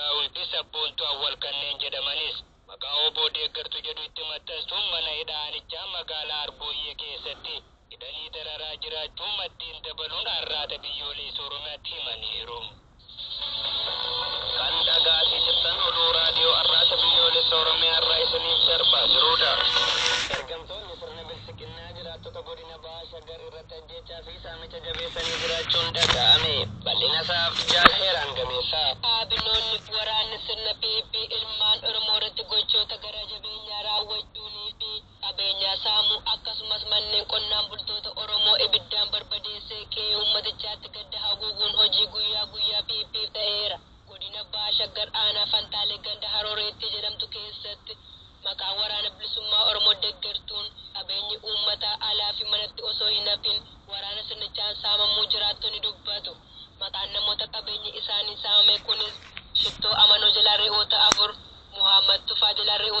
Xuraa'uu fi sabboontuu awwal kanneen jedhamanis maqaa oboo deeggartu jedhu itti maxxansuun mana hidhaa aanichaa magaalaa Arbooyyee keessatti hidhanii dararaa jiraachuu maddiin dabaluun har'aata biyyoolessa Oromiyaatti himaniiru. Kan dhagaatii jirtan oduu raadiyoo har'aata biyyoolessa Oromiyaa irraa isiniif darbaa jirudha. Ergamtoonni sirna bilisiqinnaa jiraattota godina Bahaa Shaggar irratti ajjechaa fi saamicha jabeessanii jiraachuun dhaga'ame. Bal'ina isaaf jaal heeraan gameessaa. Dhaabinoonni waraanni sirna PP ilmaan Oromoo irratti gochoota gara jabeenyaa raawwachuunii fi qabeenyaa saamuu akkasumas manneen qonnaan bultoota Oromoo ibiddaan barbadeessee qe'ee uummatichaatti gadda haguuguun hojii guyyaa guyyaa PP ta'eera. Godina Bahaa Shaggar aanaa Fantaalee ganda Harooreetti jedhamtu keessatti maqaa waraana bilisummaa Oromoo deeggartuun qabeenyi uummataa alaa fi manatti osoo hin hafin waraana sirnichaan saamamuu dubbatu. maqaan namoota qabeenya isaanii saamame kunis. Shittoo amanoo jalaan re'oota afur, Muhammad Tufaa jalaan re'oota